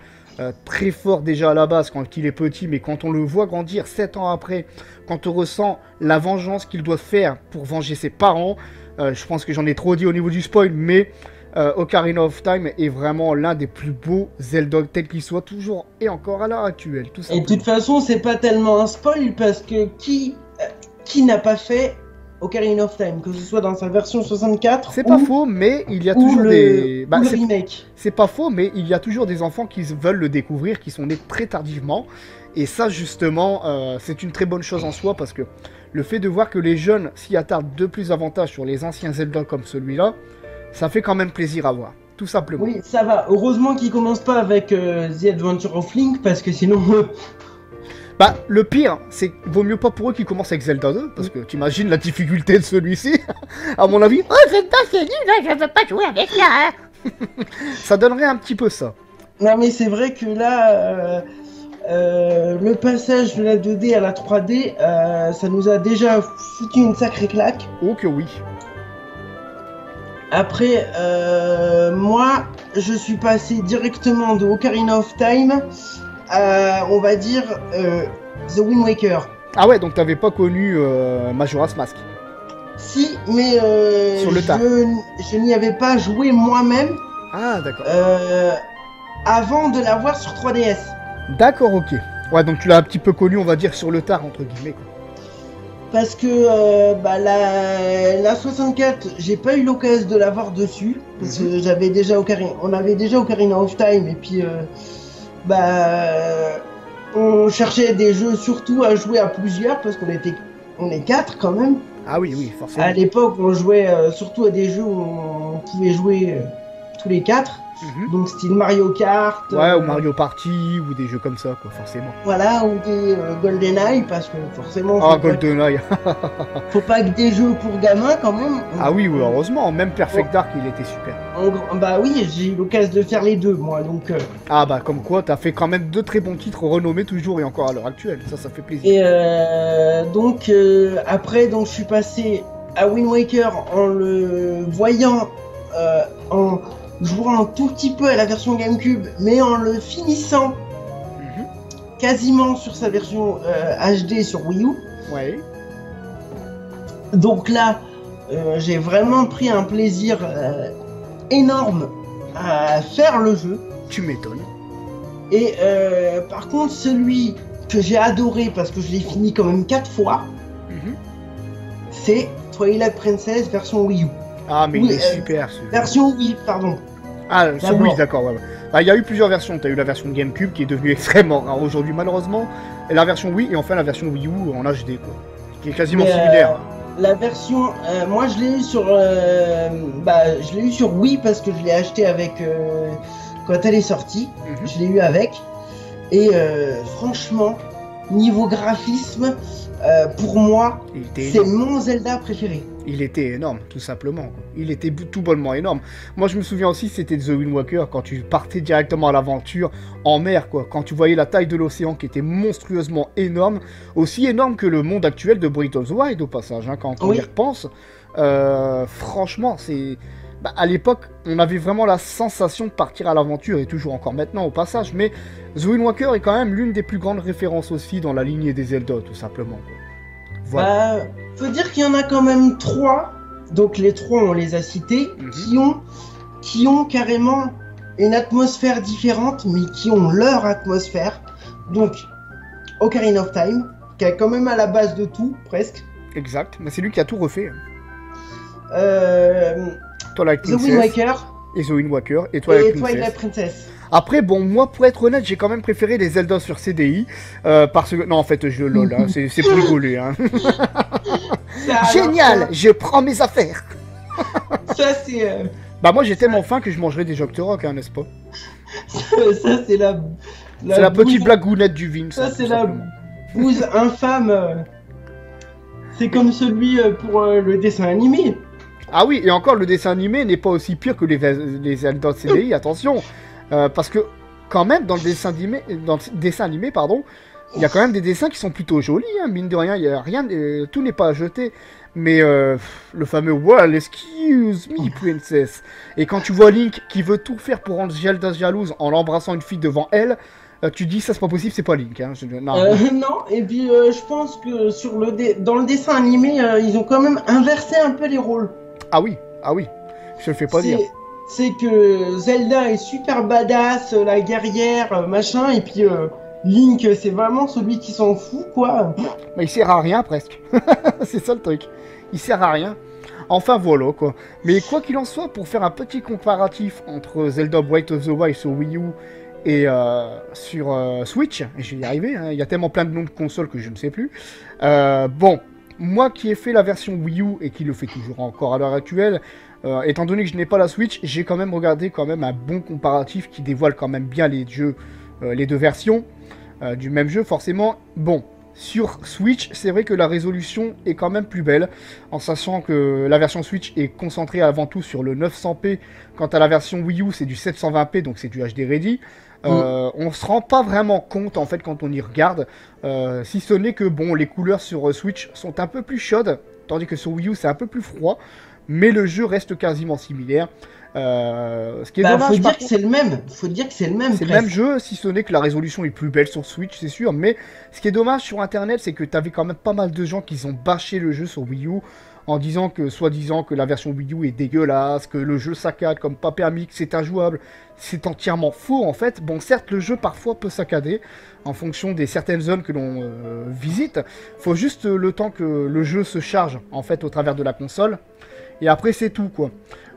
très fort déjà à la base quand il est petit, mais quand on le voit grandir 7 ans après, quand on ressent la vengeance qu'il doit faire pour venger ses parents, euh, je pense que j'en ai trop dit au niveau du spoil, mais euh, Ocarina of Time est vraiment l'un des plus beaux Zelda tel qu'il soit toujours et encore à l'heure actuelle. Tout et de toute façon, c'est pas tellement un spoil parce que qui, euh, qui n'a pas fait Ocarina of Time, que ce soit dans sa version 64 C'est pas faux, mais il y a toujours des. Bah, remake. C'est pas faux, mais il y a toujours des enfants qui veulent le découvrir, qui sont nés très tardivement. Et ça, justement, euh, c'est une très bonne chose en soi parce que le fait de voir que les jeunes s'y attardent de plus avantage sur les anciens Zelda comme celui-là, ça fait quand même plaisir à voir, tout simplement. Oui, ça va. Heureusement qu'ils commencent pas avec euh, The Adventure of Link parce que sinon. bah, le pire, c'est vaut mieux pas pour eux qu'ils commencent avec Zelda 2 parce que tu imagines la difficulté de celui-ci. à mon avis, oh Zelda c'est nul, hein, je veux pas jouer avec ça. Hein. ça donnerait un petit peu ça. Non mais c'est vrai que là. Euh, euh, le passage de la 2D à la 3D, ça nous a déjà foutu une sacrée claque. Oh que oui. Après, euh, moi, je suis passé directement de Ocarina of Time à, on va dire, euh, The Wind Waker. Ah ouais, donc t'avais pas connu euh, Majora's Mask Si, mais Sur le je, je n'y avais pas joué moi-même. Ah d'accord. avant de l'avoir sur 3DS. D'accord, ok. Ouais, donc tu l'as un petit peu connu, on va dire, sur le tard, entre guillemets. Quoi parce que euh, bah, la, la 64, j'ai pas eu l'occasion de l'avoir dessus parce que mhm. j'avais déjà Ocarina, on avait déjà Ocarina of Time et puis euh, bah on cherchait des jeux surtout à jouer à plusieurs parce qu'on était on est quatre quand même. Ah oui oui forcément. À l'époque on jouait euh, surtout à des jeux où on pouvait jouer tous les quatre. Mhm. Donc style Mario Kart. Ouais, ou euh, Mario Party, ou des jeux comme ça, quoi, forcément. Voilà, ou des euh, GoldenEye, parce que forcément. Ah, GoldenEye Faut pas que des jeux pour gamins, quand même. Ah oui, oui heureusement, même Perfect Dark, il était super. bah oui, j'ai eu l'occasion de faire les deux, moi, donc. Euh. Ah bah, comme quoi, t'as fait quand même deux très bons titres renommés toujours et encore à l'heure actuelle, ça, ça fait plaisir. Et donc, après, donc, je suis passé à Wind Waker en le voyant en jouant un tout petit peu à la version GameCube, mais en le finissant mhm. quasiment sur sa version HD euh, sur Wii U. Ouais. Donc là, euh, j'ai vraiment pris un plaisir euh, énorme à faire le jeu. Tu m'étonnes. Et par contre, celui que j'ai adoré parce que je l'ai fini quand même 4 fois, mhm. c'est Twilight Princess version Wii U. Ah, mais il est super. Version Wii, pardon. Ah, sur Wii, d'accord, ouais. Bah, il y a eu plusieurs versions. Tu as eu la version GameCube qui est devenue extrêmement rare aujourd'hui, malheureusement. Et la version Wii, et enfin la version Wii U en HD, quoi. Qui est quasiment similaire. Euh, la version. Euh, moi, je l'ai eu sur. Euh, bah, je l'ai eu sur Wii parce que je l'ai acheté avec. quand elle est sortie. Mhm. Je l'ai eu avec. Et franchement, niveau graphisme, pour moi, c'est mon Zelda préféré il était énorme, tout simplement. Il était tout bonnement énorme. Moi, je me souviens aussi, c'était The Wind Walker, quand tu partais directement à l'aventure en mer, quoi. Quand tu voyais la taille de l'océan qui était monstrueusement énorme, aussi énorme que le monde actuel de Breath of the Wild, au passage, hein, quand on y repense. Euh, franchement, c'est... Bah, à l'époque, on avait vraiment la sensation de partir à l'aventure, et toujours encore maintenant au passage, mais The Wind Walker est quand même l'une des plus grandes références aussi dans la lignée des Zelda, tout simplement. Voilà. Bah, faut dire qu'il y en a quand même trois, donc les trois on les a cités, mhm. qui ont qui ont carrément une atmosphère différente, mais qui ont leur atmosphère. Donc, Ocarina of Time, qui est quand même à la base de tout, presque. Exact, mais c'est lui qui a tout refait. Euh... Twilight The Wind Waker. Et The Wind Waker. Et Twilight, Twilight Princess. Après, bon, moi, pour être honnête, j'ai quand même préféré les Zelda sur CDI. Euh, parce que. Non, en fait, je lol, hein, c'est pour rigoler. Hein. Génial Je prends mes affaires Ça, c'est. Euh, bah, moi, j'ai tellement faim que je mangerai des Rock, hein, n'est-ce pas? Ça, c'est la. c'est la petite blagounette du vin. Ça, c'est la bouse infâme. Euh, c'est comme celui pour le dessin animé. Ah oui, et encore, le dessin animé n'est pas aussi pire que les, les Zelda CDI, attention euh, parce que quand même dans le dessin animé, dans le dessin animé pardon, il y a quand même des dessins qui sont plutôt jolis, hein, mine de rien, il y a rien, euh, tout n'est pas à jeter. Mais euh, le fameux Well, excuse me, princess. Et quand tu vois Link qui veut tout faire pour rendre Zelda jalouse en l'embrassant une fille devant elle, tu dis ça c'est pas possible, c'est pas Link. Hein. non. non. et puis je pense que sur le dans le dessin animé, ils ont quand même inversé un peu les rôles. Ah oui, ah oui, je le fais pas dire c'est que Zelda est super badass, la guerrière, euh, machin, et puis euh, Link, c'est vraiment celui qui s'en fout, quoi. Il sert à rien presque. c'est ça le truc. Il sert à rien. Enfin voilà quoi. Mais quoi qu'il en soit, pour faire un petit comparatif entre Zelda Breath of the Wild sur Wii U et euh, sur euh, Switch, je vais y arriver, hein, il y a tellement plein de noms de consoles que je ne sais plus. Euh, bon, moi qui ai fait la version Wii U et qui le fait toujours encore à l'heure actuelle, euh, étant donné que je n'ai pas la Switch, j'ai quand même regardé quand même un bon comparatif qui dévoile quand même bien les jeux, euh, les deux versions euh, du même jeu forcément. Bon, sur Switch, c'est vrai que la résolution est quand même plus belle, en sachant que la version Switch est concentrée avant tout sur le 900p, quant à la version Wii U c'est du 720p, donc c'est du HD ready. Euh, On se rend pas vraiment compte en fait quand on y regarde, euh, si ce n'est que bon, les couleurs sur Switch sont un peu plus chaudes, tandis que sur Wii U c'est un peu plus froid, mais le jeu reste quasiment similaire. Euh, ce qui est Bah, dommage, faut dire que c'est le même. Faut dire que c'est le même. c'est le même jeu, si ce n'est que la résolution est plus belle sur Switch, c'est sûr. Mais ce qui est dommage sur Internet, c'est que t'avais quand même pas mal de gens qui ont bâché le jeu sur Wii U en disant que, soi-disant, que la version Wii U est dégueulasse, que le jeu saccade comme pas permis, que c'est injouable. C'est entièrement faux en fait. Bon, certes, le jeu parfois peut saccader en fonction des certaines zones que l'on euh, visite. Faut juste le temps que le jeu se charge en fait au travers de la console. Et après, c'est tout quoi.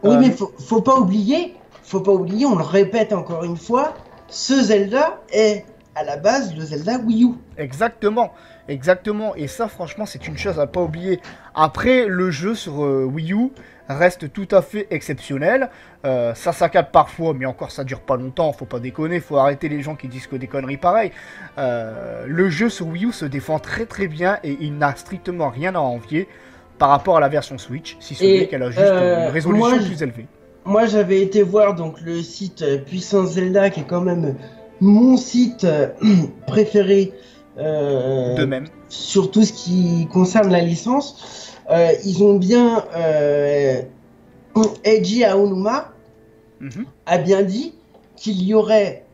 Oui, Euh, mais faut, faut pas oublier, faut pas oublier, on le répète encore une fois, ce Zelda est à la base le Zelda Wii U. Exactement, exactement. Et ça, franchement, c'est une chose à pas oublier. Après, le jeu sur euh, Wii U reste tout à fait exceptionnel. Euh, ça saccade parfois, mais encore, ça dure pas longtemps. Faut pas déconner, faut arrêter les gens qui disent que des conneries pareilles. Euh, le jeu sur Wii U se défend très très bien et il n'a strictement rien à envier par rapport à la version Switch, si ce n'est qu'elle a juste euh, une résolution moi, plus élevée. Moi, j'avais été voir donc le site euh, Puissance Zelda, qui est quand même mon site euh, préféré euh, De même. sur tout ce qui concerne la licence. Euh, ils ont bien Eiji Aonuma Mhm. a bien dit qu'il y aurait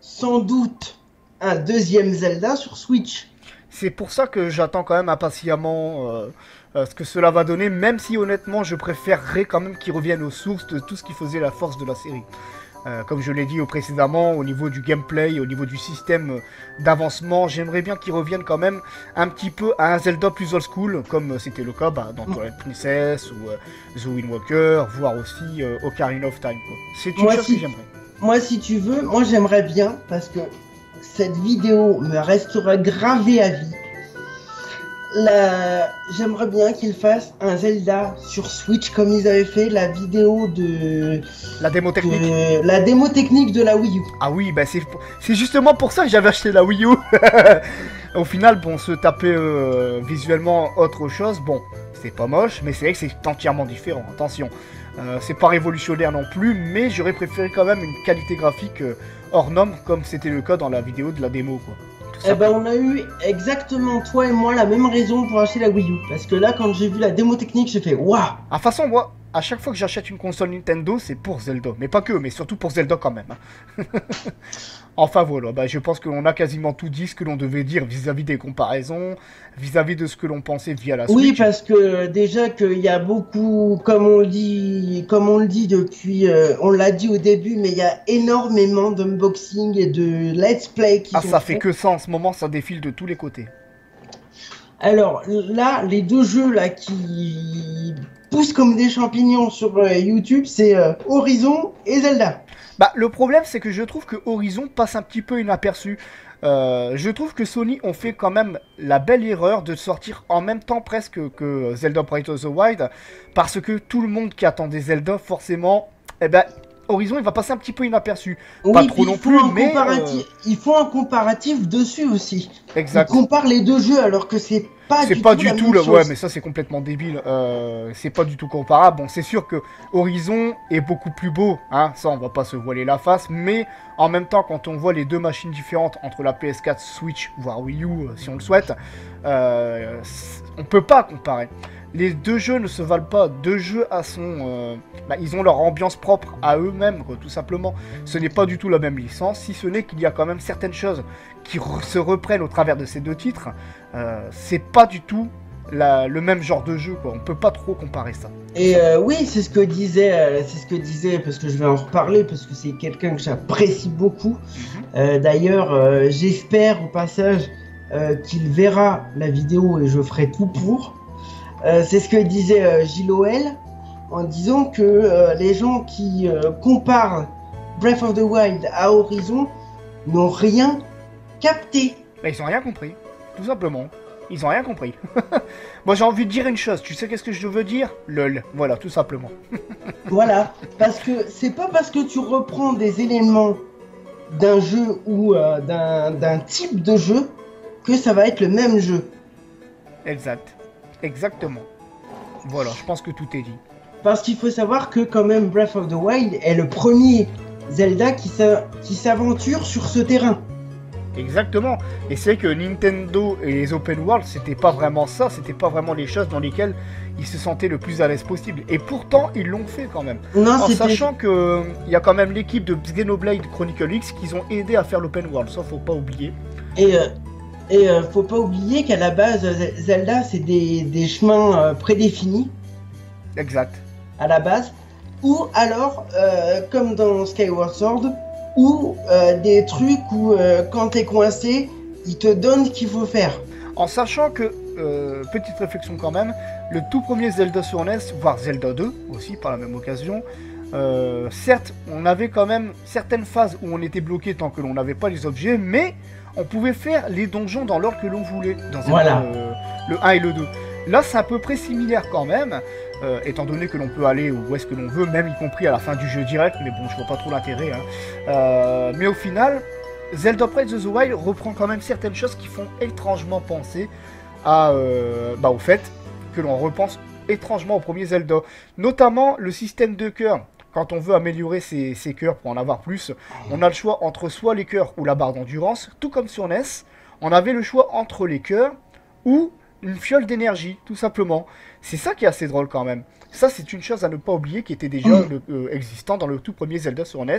sans doute un deuxième Zelda sur Switch. C'est pour ça que j'attends quand même impatiemment euh, ce que cela va donner, même si honnêtement je préférerais quand même qu'ils reviennent aux sources de tout ce qui faisait la force de la série. Euh, comme je l'ai dit précédemment, au niveau du gameplay, au niveau du système euh, d'avancement, j'aimerais bien qu'ils reviennent quand même un petit peu à un Zelda plus old school, comme c'était le cas bah, dans Mm. Twilight Princess ou euh, The Wind Walker, voire aussi euh, Ocarina of Time. C'est une Moi, chose si- que j'aimerais. Moi, si tu veux, moi j'aimerais bien parce que cette vidéo me restera gravée à vie. La... J'aimerais bien qu'ils fassent un Zelda sur Switch comme ils avaient fait la vidéo de, La démo technique. de- la démo technique de la Wii U. Ah oui, bah c'est c'est justement pour ça que j'avais acheté la Wii U. Au final, bon, se taper euh, visuellement autre chose, bon, c'est pas moche, mais c'est vrai que c'est entièrement différent. Attention, Euh, c'est pas révolutionnaire non plus, mais j'aurais préféré quand même une qualité graphique euh, hors norme, comme c'était le cas dans la vidéo de la démo, quoi. Eh ben, on a eu exactement toi et moi la même raison pour acheter la Wii U. Parce que là, quand j'ai vu la démo technique, j'ai fait waouh. Ah, de toute façon, moi, à chaque fois que j'achète une console Nintendo, c'est pour Zelda. Mais pas que, mais surtout pour Zelda quand même. hein. enfin voilà, bah, je pense qu'on a quasiment tout dit ce que l'on devait dire vis-à-vis des comparaisons, vis-à-vis de ce que l'on pensait via la Oui, Switch. parce que déjà qu'il y a beaucoup, comme on le dit, comme on le dit depuis, euh, on l'a dit au début, mais il y a énormément d'unboxing et de let's play qui Ah, sont ça fait que ça en ce moment, ça défile de tous les côtés. Alors là, les deux jeux là qui poussent comme des champignons sur euh, YouTube, c'est euh, Horizon et Zelda. Bah, le problème, c'est que je trouve que Horizon passe un petit peu inaperçu. Euh, je trouve que Sony ont fait quand même la belle erreur de sortir en même temps presque que Zelda Breath of the Wild, parce que tout le monde qui attendait Zelda, forcément, eh ben, Horizon, il va passer un petit peu inaperçu. Pas trop non plus, un mais, comparatif- ils font un comparatif dessus aussi. Exact. Ils comparent les deux jeux alors que c'est pas C'est du pas tout du la tout même là, ouais, mais ça c'est complètement débile. Euh, c'est pas du tout comparable. Bon, c'est sûr que Horizon est beaucoup plus beau, hein, ça on va pas se voiler la face, mais en même temps, quand on voit les deux machines différentes entre la PS4, Switch, voire Wii U, euh, si on le souhaite, euh, on peut pas comparer. Les deux jeux ne se valent pas. Deux jeux à son, euh, bah, ils ont leur ambiance propre à eux-mêmes, tout simplement. Ce n'est pas du tout la même licence, si ce n'est qu'il y a quand même certaines choses qui re- se reprennent au travers de ces deux titres. Euh, c'est pas du tout la- le même genre de jeu, quoi. On peut pas trop comparer ça. Et euh, oui, c'est ce que disait, c'est ce que disait, parce que je vais en reparler, parce que c'est quelqu'un que j'apprécie beaucoup. Euh, D'ailleurs, j'espère au passage qu'il verra la vidéo et je ferai tout pour. Euh, c'est ce que disait euh, Gilles Oel, en disant que euh, les gens qui comparent Breath of the Wild à Horizon n'ont rien capté. Bah, ils ont rien compris, tout simplement. Ils ont rien compris. Moi, j'ai envie de dire une chose. Tu sais qu'est-ce que je veux dire? Lol. Voilà, tout simplement. Voilà, parce que c'est pas parce que tu reprends des éléments d'un jeu ou euh, d'un type de jeu que ça va être le même jeu. Exact. Exactement. Voilà, je pense que tout est dit. Parce qu'il faut savoir que quand même Breath of the Wild est le premier Zelda qui s'a- qui s'aventure sur ce terrain. Exactement. Et c'est que Nintendo et les open world, c'était pas vraiment ça, c'était pas vraiment les choses dans lesquelles ils se sentaient le plus à l'aise possible. Et pourtant, ils l'ont fait quand même. Non, En sachant que il y a quand même l'équipe de Xenoblade Chronicle X qui ont aidé à faire l'open world, ça faut pas oublier. et euh, et euh, faut pas oublier qu'à la base Ze- Zelda c'est des, des chemins euh, prédéfinis Exact. à la base ou alors euh, comme dans Skyward Sword ou euh, des trucs où quand t'es coincé ils te donnent ce qu'il faut faire. En sachant que, petite réflexion quand même, le tout premier Zelda sur NES, voire Zelda 2 aussi par la même occasion, euh, certes, on avait quand même certaines phases où on était bloqué tant que l'on n'avait pas les objets, mais on pouvait faire les donjons dans l'ordre que l'on voulait, dans Voilà. euh, le 1 et le 2. Là, c'est à peu près similaire quand même, euh, étant donné que l'on peut aller où est-ce que l'on veut, même y compris à la fin du jeu direct, mais bon, je vois pas trop l'intérêt. hein. Euh, mais au final, Zelda Breath of the Wild reprend quand même certaines choses qui font étrangement penser à, euh, bah, au fait que l'on repense étrangement au premier Zelda. Notamment le système de cœur. Quand on veut améliorer ses, ses cœurs pour en avoir plus, on a le choix entre soit les cœurs ou la barre d'endurance, tout comme sur NES. On avait le choix entre les cœurs ou une fiole d'énergie, tout simplement. C'est ça qui est assez drôle quand même. Ça, c'est une chose à ne pas oublier qui était déjà le- euh, existant dans le tout premier Zelda sur NES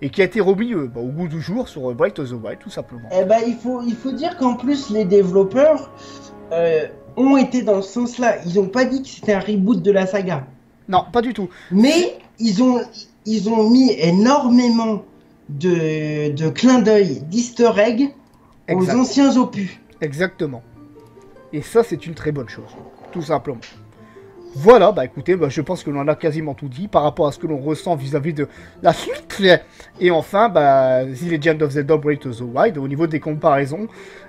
et qui a été remis euh, bah, au goût du jour sur euh, Bright of the Wild, tout simplement. Eh ben, il faut, il faut dire qu'en plus, les développeurs euh, ont été dans ce sens-là. Ils ont pas dit que c'était un reboot de la saga. Non, pas du tout. Mais ils ont, ils ont mis énormément de, de clins d'œil, d'easter egg aux anciens opus. Exactement. Et ça, c'est une très bonne chose, tout simplement. Voilà, bah écoutez, bah, je pense que l'on a quasiment tout dit par rapport à ce que l'on ressent vis-à-vis de la suite. Et enfin, bah, The Legend of Zelda Breath of the Wild au niveau des comparaisons.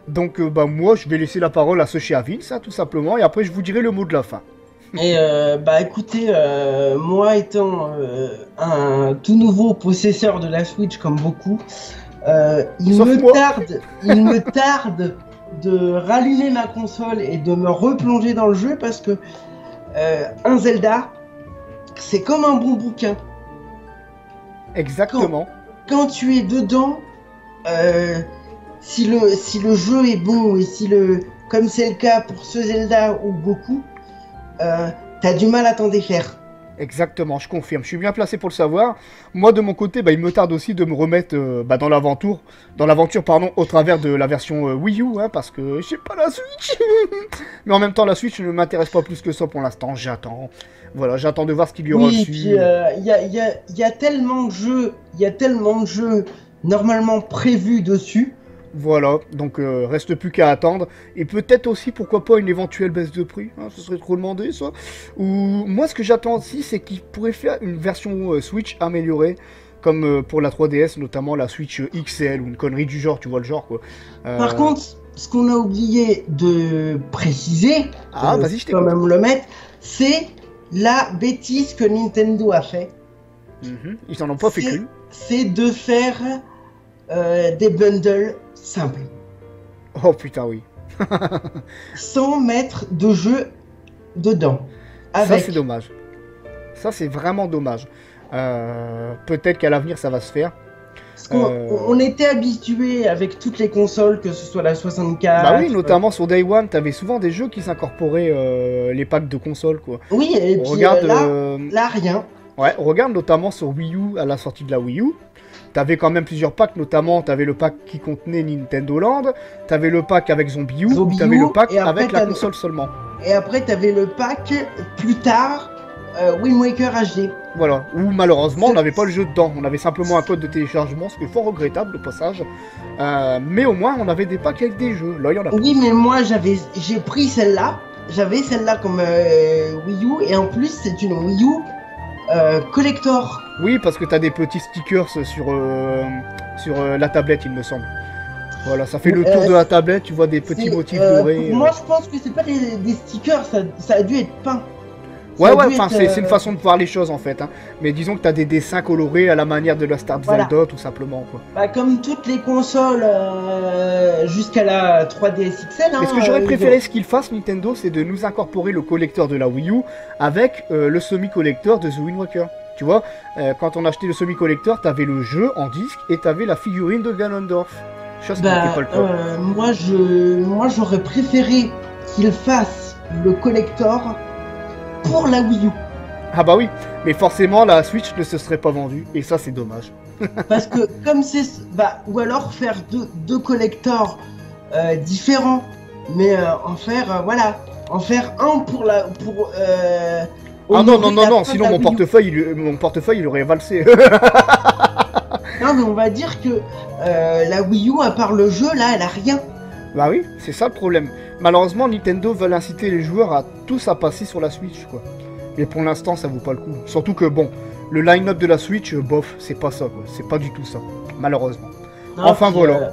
Donc, euh, bah, moi, je vais laisser la parole à ce cher Vince, hein, tout simplement, et après, je vous dirai le mot de la fin. Et euh, bah écoutez, euh, moi étant euh, un tout nouveau possesseur de la Switch comme beaucoup, euh, il Sauf me moi. tarde, il me tarde de rallumer ma console et de me replonger dans le jeu parce que un Zelda, c'est comme un bon bouquin. Exactement. Quand tu es dedans, euh, si le si le jeu est bon et si le comme c'est le cas pour ce Zelda ou Goku, euh, t'as du mal à t'en défaire. Exactement, je confirme. Je suis bien placé pour le savoir. Moi, de mon côté, bah, il me tarde aussi de me remettre euh, bah, dans l'aventure, dans l'aventure, pardon, au travers de la version euh, Wii U, hein, parce que j'ai pas la Switch. Mais en même temps, la Switch ne m'intéresse pas plus que ça pour l'instant. J'attends. Voilà, j'attends de voir ce qu'il y aura Oui, dessus. puis euh, il y, a, y a- y a tellement de jeux, il y a tellement de jeux normalement prévus dessus. Voilà, donc euh, reste plus qu'à attendre. Et peut-être aussi, pourquoi pas, une éventuelle baisse de prix. hein, ce serait trop demandé, ça. Ou moi, ce que j'attends aussi, c'est qu'ils pourraient faire une version euh, Switch améliorée. Comme euh, pour la 3DS, notamment la Switch XL ou une connerie du genre, tu vois le genre quoi. Par contre, ce qu'on a oublié de préciser, Ah, vas-y, je quand même le mettre, c'est la bêtise que Nintendo a fait, Mhm, Ils en ont pas fait qu'une. c'est de faire des bundles simples, Oh putain, oui. sans mettre de jeux dedans. Ça, c'est dommage. Ça, c'est vraiment dommage. Euh, Peut-être qu'à l'avenir, ça va se faire. Parce qu'on- Euh. on était habitué avec toutes les consoles, que ce soit la 64. bah oui, notamment sur Day One, t'avais souvent des jeux qui s'incorporaient euh, les packs de consoles, quoi. Oui, et On puis regarde. euh, là, euh, là, rien. Ouais, regarde notamment sur Wii U à la sortie de la Wii U. T'avais quand même plusieurs packs, notamment t'avais le pack qui contenait Nintendo Land, t'avais le pack avec Zombie U, t'avais le pack avec la console seulement. Et après, t'avais le pack plus tard, euh, Wind Waker HD. Voilà, où malheureusement on n'avait pas le jeu dedans, on avait simplement un code de téléchargement, ce qui est fort regrettable au passage. Euh, mais au moins on avait des packs avec des jeux, là il y en a. Oui, mais moi, j'avais, j'ai pris celle-là. J'avais celle-là comme euh, Wii U. Et en plus, c'est une Wii U euh, collector. Oui, parce que t'as des petits stickers sur, euh, sur euh, la tablette il me semble. Voilà, ça fait le tour de la tablette, tu vois des petits motifs dorés. Moi, je pense que c'est pas des, des stickers. Ça, ça a dû être peint. Ouais, ouais, enfin, être, c'est une euh, façon de voir les choses en fait. Hein. Mais disons que t'as des dessins colorés à la manière de la Star Voilà. Zelda, tout simplement. Quoi. Bah, comme toutes les consoles euh, jusqu'à la 3DS XL. Hein, ce que j'aurais euh, préféré ce qu'ils fassent, Nintendo, c'est de nous incorporer le collecteur de la Wii U avec euh, le semi-collector de The Wind Waker. Tu vois, euh, quand on achetait le semi-collector, t'avais le jeu en disque et t'avais la figurine de Ganondorf. Chose qui Bah, n'était pas le cas. euh, moi, je, moi, j'aurais préféré qu'ils fassent le collector pour la Wii U. Ah bah oui, mais forcément la Switch ne se serait pas vendue et ça c'est dommage. Parce que comme c'est... Bah, ou alors faire deux, deux collectors euh, différents. Mais euh, en faire... euh, voilà. En faire un pour la... Pour, euh, Ah non non non non, sinon mon portefeuille, il, mon portefeuille il aurait valsé. Non, mais on va dire que la Wii U, à part le jeu, là, elle a rien. bah oui, c'est ça le problème. Malheureusement Nintendo veut inciter les joueurs à tous à passer sur la Switch quoi. Mais pour l'instant ça vaut pas le coup. Surtout que bon, le line-up de la Switch, euh, bof, c'est pas ça quoi. C'est pas du tout ça. Malheureusement. Non, Enfin, puis, voilà. euh,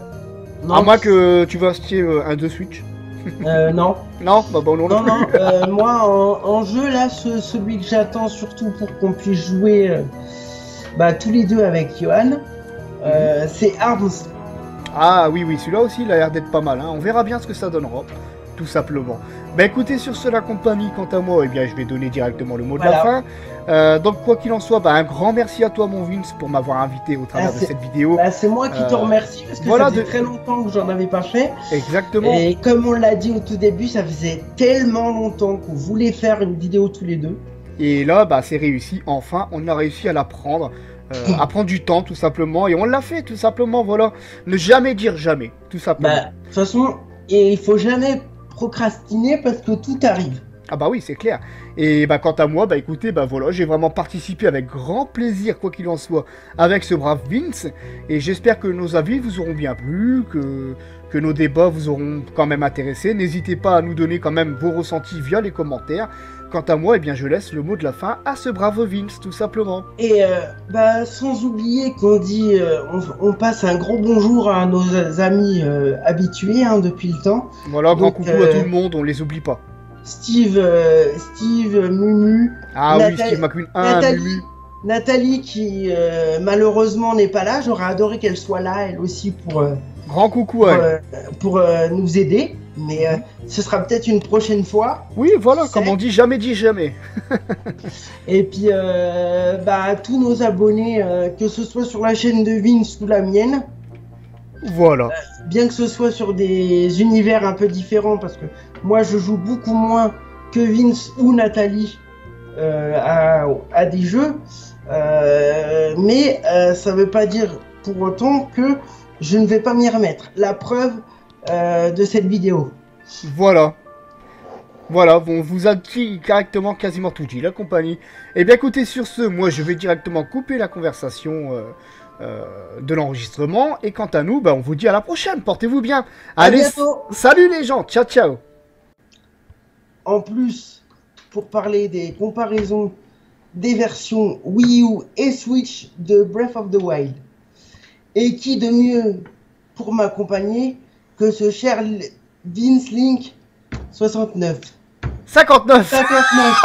non, À moins que tu veux acheter euh, un 2 Switch. euh, non. Non, bah bon non, Non, non, euh, moi en, en jeu, là, ce- celui que j'attends surtout pour qu'on puisse jouer euh, bah, tous les deux avec Johan, euh, c'est Arms. Ah oui, oui, celui-là aussi, il a l'air d'être pas mal. hein. On verra bien ce que ça donnera, tout simplement. Bah écoutez, sur ce, la compagnie, quant à moi, eh bien, je vais donner directement le mot de la fin. Euh, donc, quoi qu'il en soit, bah, un grand merci à toi, mon Vince, pour m'avoir invité au travers Ah, de cette vidéo. Bah, c'est moi qui te Euh, remercie parce que voilà ça faisait de- très longtemps que j'en avais pas fait. Exactement. Et comme on l'a dit au tout début, ça faisait tellement longtemps qu'on voulait faire une vidéo tous les deux. Et là, bah, c'est réussi. Enfin, on a réussi à la prendre. euh, à prendre du temps, tout simplement. Et on l'a fait, tout simplement. Voilà. Ne jamais dire jamais, tout simplement. Bah, de toute façon, et il faut jamais procrastiner parce que tout arrive. Ah bah oui, c'est clair. Et bah quant à moi, bah écoutez, bah voilà, j'ai vraiment participé avec grand plaisir, quoi qu'il en soit, avec ce brave Vince. Et j'espère que nos avis vous auront bien plu, que, nos débats vous auront quand même intéressé. N'hésitez pas à nous donner quand même vos ressentis via les commentaires. Quant à moi, eh bien je laisse le mot de la fin à ce brave Vince, tout simplement. Et euh, bah, sans oublier qu'on dit, euh, on, on passe un gros bonjour à nos amis euh, habitués hein, depuis le temps. Voilà, grand Donc, coucou euh, à tout le monde, on les oublie pas. Steve, Steve, Mumu, Ah oui, Nathalie- Steve McQueen 1, Nathalie- Mumu. Nathalie qui malheureusement n'est pas là. J'aurais adoré qu'elle soit là, elle aussi, pour, Grand coucou pour, à elle. euh, pour, euh, nous aider. Mais euh, ce sera peut-être une prochaine fois. Oui, voilà, comme on dit, jamais dit jamais. Et puis, euh, bah, tous nos abonnés, euh, que ce soit sur la chaîne de Vince ou la mienne, Voilà. bien que ce soit sur des univers un peu différents, parce que moi je joue beaucoup moins que Vince ou Nathalie à, à des jeux, mais ça veut pas dire pour autant que je ne vais pas m'y remettre. La preuve euh, de cette vidéo. Voilà. Voilà, on vous a dit correctement quasiment tout dit, la compagnie. Et bien écoutez, sur ce, moi je vais directement couper la conversation euh, euh, de l'enregistrement. Et quant à nous, bah, on vous dit à la prochaine, portez-vous bien. À Allez, bientôt. salut les gens, ciao ciao. En plus, pour parler des comparaisons des versions Wii U et Switch de Breath of the Wild. Et qui de mieux pour m'accompagner que ce cher Vince Link 69 59 59